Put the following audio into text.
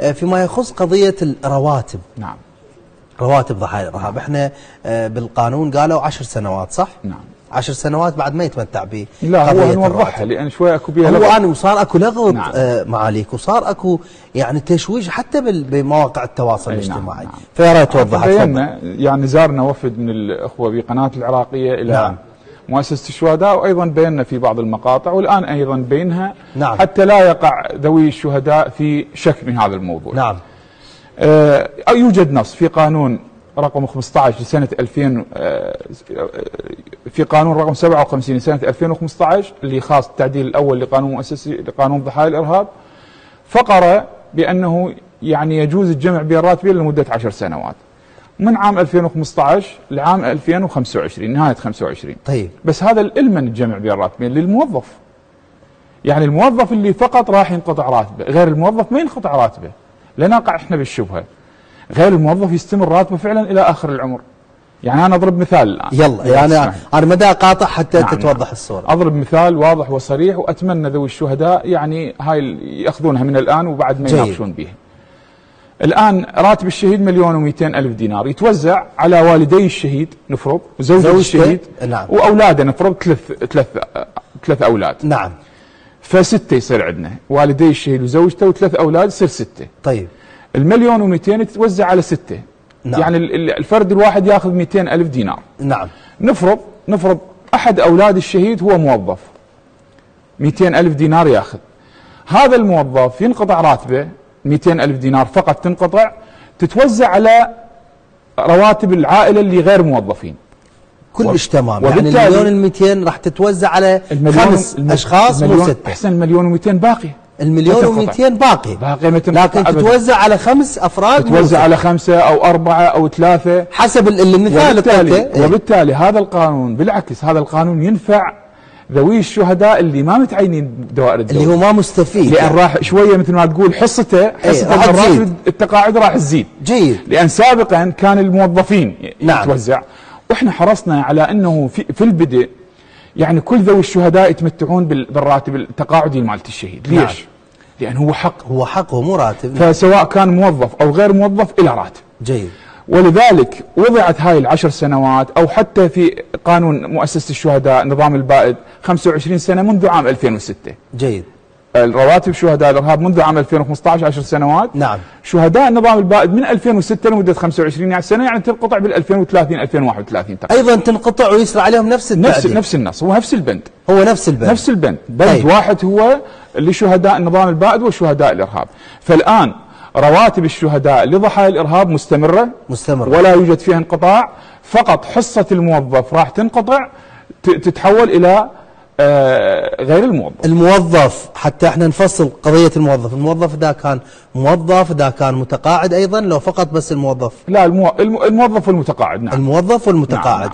آه، فيما يخص قضية الرواتب نعم رواتب ضحايا الارهاب إحنا آه، بالقانون قالوا عشر سنوات صح؟ نعم عشر سنوات بعد ما يتمتع به لا هو قضية نوضحها. لأن شوي أكو بيها هو لغط. أنا وصار أكو لغط نعم. آه معاليك وصار أكو يعني تشويش حتى بمواقع التواصل أي الاجتماعي نعم، نعم. فيا ريت توضح تفضل. بينا يعني زارنا وفد من الأخوة بقناة العراقية إلى نعم. مؤسسة الشهداء وأيضا بينا في بعض المقاطع والآن أيضا بينها نعم. حتى لا يقع ذوي الشهداء في شك من هذا الموضوع. نعم آه يوجد نص في قانون رقم 15 لسنة 2000 آه في قانون رقم 57 لسنة 2015 اللي خاص التعديل الأول لقانون مؤسسي لقانون ضحايا الإرهاب فقره بأنه يعني يجوز الجمع بين الراتبين لمدة 10 سنوات. من عام 2015 لعام 2025 نهاية 25 طيب بس هذا الالمن الجمع بين الراتبين للموظف يعني الموظف اللي فقط راح ينقطع راتبه غير الموظف ما ينقطع راتبه لا نقع إحنا بالشبهة غير الموظف يستمر راتبه فعلا إلى آخر العمر يعني أنا أضرب مثال الآن يلا يعني تسمح. أنا مدى اقاطع حتى نعم، تتوضح نعم. الصورة أضرب مثال واضح وصريح وأتمنى ذوي الشهداء يعني هاي يأخذونها من الآن وبعد ما. يناقشون بها. الآن راتب الشهيد مليون و ألف دينار. يتوزع على والدي الشهيد نفرض وزوجة الشهيد نعم. وأولاده نفرض ثلاث ثلاث ثلاث أولاد. نعم. فستة يصير عندنا والدي الشهيد وزوجته وثلاث أولاد يصير ستة. طيب. المليون و200 تتوزع على ستة. نعم. يعني ال- ال- الفرد الواحد ياخذ 200 ألف دينار. نعم. نفرض نفرض أحد أولاد الشهيد هو موظف. 200 ألف دينار ياخذ. هذا الموظف ينقطع راتبه 200 ألف دينار فقط تنقطع تتوزع على رواتب العائلة اللي غير موظفين كلش تمام يعني المليون ال 200 راح تتوزع على خمس أشخاص مو ستة أحسن المليون و200 باقي المليون ما و تنقطع. 200 باقي باقي لكن أبداً. تتوزع على خمس أفراد تتوزع. على خمسة أو أربعة أو ثلاثة حسب ال- المثال اللي وبالتالي, إيه. وبالتالي هذا القانون بالعكس هذا القانون ينفع ذوي الشهداء اللي ما متعينين بدوائر الدولة اللي هو ما مستفيد لأن يعني. راح شوية مثل ما تقول حصته حصته راح من تزيد. التقاعد راح تزيد جيد لأن سابقا كان الموظفين نعم. يتوزع وإحنا حرصنا على إنه في, في البدء يعني كل ذوي الشهداء يتمتعون بال- بالراتب التقاعدي مالت الشهيد نعم. ليش؟ لأن هو حق هو حقه مو راتب فسواء كان موظف أو غير موظف إلى راتب جيد ولذلك وضعت هاي العشر سنوات أو حتى في قانون مؤسسة الشهداء نظام البائد 25 سنة منذ عام 2006 جيد. الرواتب شهداء الإرهاب منذ عام 2015 10 سنوات. نعم. شهداء النظام البائد من 2006 لمدة 25 يعني سنة يعني تنقطع بال 2030 2031 تقريبا. أيضا تنقطع ويسرى عليهم نفس نفس التعديل. نفس النص هو نفس البند. هو نفس البند. نفس البند. بند طيب. واحد هو لشهداء النظام البائد وشهداء الإرهاب. فالآن رواتب الشهداء لضحايا الإرهاب مستمرة. مستمر ولا يوجد فيها انقطاع. فقط حصة الموظف راح تنقطع تتحول إلى آه، غير الموظف. الموظف حتى إحنا نفصل قضية الموظف. الموظف اذا كان موظف اذا كان متقاعد أيضا لو فقط بس الموظف. لا المو... الم- الموظف والمتقاعد نعم. الموظف والمتقاعد. نعم،